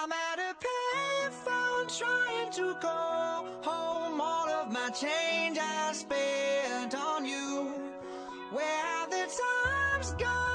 I'm at a payphone trying to call home. All of my change I spent on you. Where have the times gone,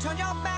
turn your back